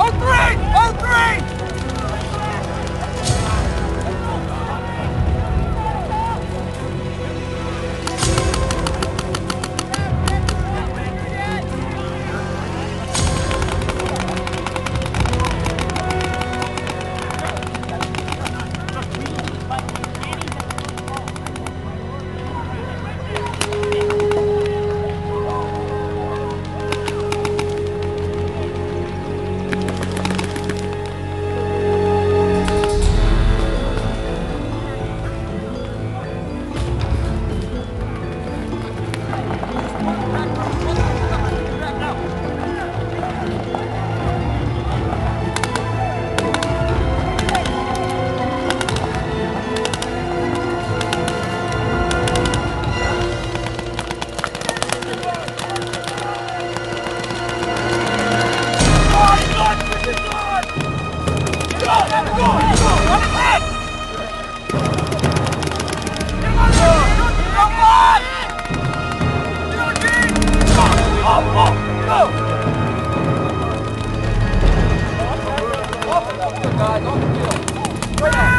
Oh, On three! On oh, three! Quay